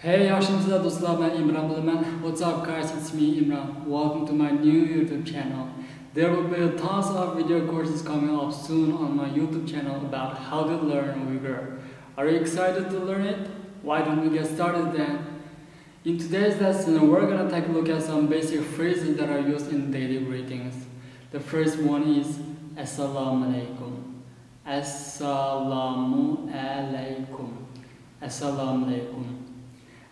Hey yaxshimizlar do'stlar men Imran bilaman What's up guys? It's me Imran. Welcome to my new YouTube channel. There will be tons of video courses coming up soon on my YouTube channel about how to learn Uyghur. Are you excited to learn it? Why don't we get started then? In today's lesson we're gonna take a look at some basic phrases that are used in daily greetings. The first one is Assalamu alaikum. Assalamu alaikum. Assalamu alaikum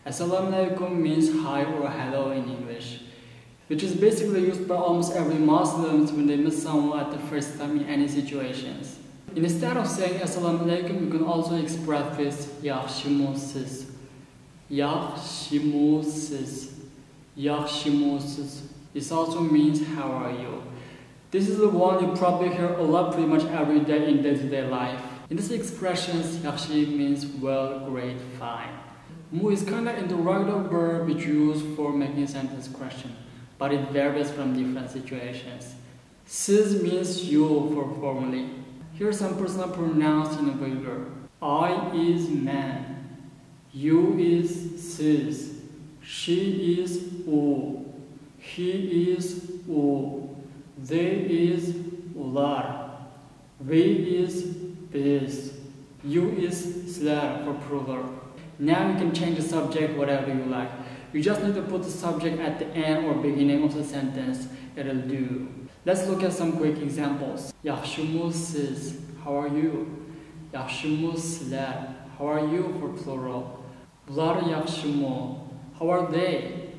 Assalamu alaikum means hi or hello in English, which is basically used by almost every Muslims when they meet someone at the first time in any situations. Instead of saying Assalamu alaikum, you can also express this Yaxshimosiz. Yaxshimosiz. Yaxshimosiz. This also means how are you. This is the one you probably hear a lot pretty much every day in day-to-day life. In this expression, Yaxshi means well, great, fine. Mu is kind of interrogative verb which used for making sentence question, but it varies from different situations. Sis means you for formally. Here some personal pronouns in a Uyghur. I is man. You is sis. She is u. He is u. They is ular. We is biz. You is slar for plural. Now you can change the subject whatever you like. You just need to put the subject at the end or beginning of the sentence. It'll do. Let's look at some quick examples. Yaxshimisiz. How are you? Yaxshimisizlar. How are you for plural? Bular yaxshimi. How are they?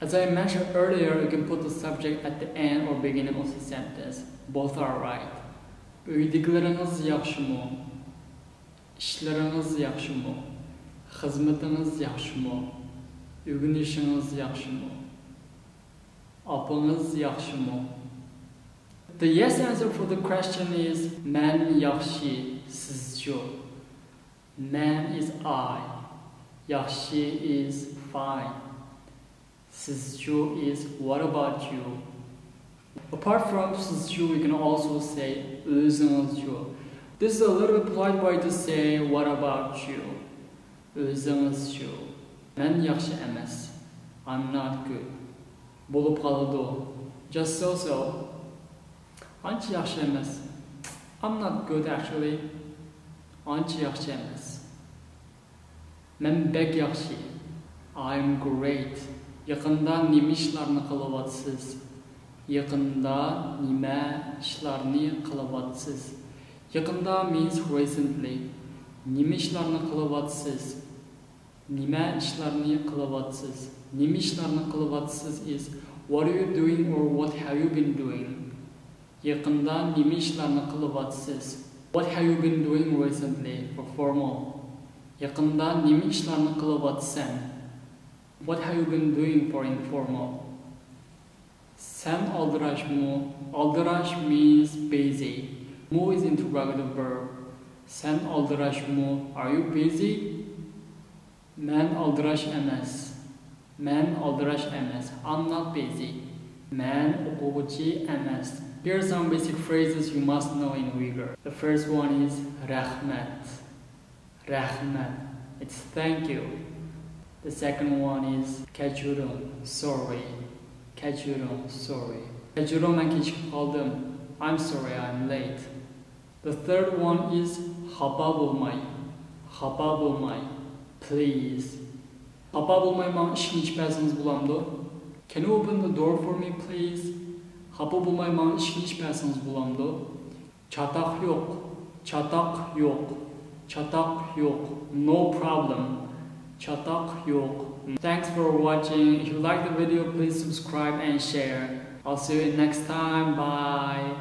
As I mentioned earlier, you can put the subject at the end or beginning of the sentence. Both are right. Uydagilaringiz yaxshimi? Ishlaringiz yaxshimi? Yaxshimi? Yaxshimi? Yaxshimi? The yes answer for the question is man yaxshi sizchu. Man is i. Yaxshi is fine. Sizchu is what about you? Apart from sizchu we can also say o'zingizchu this is a little bit polite way to say what about you o'zingizchu men yaxshi emas i'm not good bo'lib qoladi just so so ancha yaxshi emas i'm not good actually ancha yaxshi emas men bek yaxshi i'm great. Yaqinda nima ishlarni qilyapsiz yaqinda nima ishlarni qilyapsiz yaqinda means recently nima ishlarni qilyapsiz nima ishlarni qilyapsiz nima ishlarni is what are you doing or what have you been doing? Yaqinda nima ishlarni qilyapsiz what have you been doing recently for formal? Yaqinda nima ishlarni qilyapsan what have you been doing for informal? Sen oldirashmi oldirash means busy. Mu is interrogative verb sen oldirashmi are you busy Men aldırış emas. Men aldırış emas. I'm not busy. Men o'quvchi emas. Here are some basic phrases you must know in Uyghur. The first one is rahmat. Rahmat. It's thank you. The second one is kechurun. Sorry. Kechurun. Sorry. Kechurun ben kechikib qoldim. I'm sorry, I'm late. The third one is. Xafa bo'lmay. Please. Ishni ichmasangiz bo'lamdi? Can you open the door for me please? Ishni ichmasangiz bo'lamdi? Chatoq yo'q. Chatoq yo'q. Chatoq yo'q. No problem. Chatoq yo'q. Thanks for watching. If you like the video, please subscribe and share. I'll see you next time. Bye.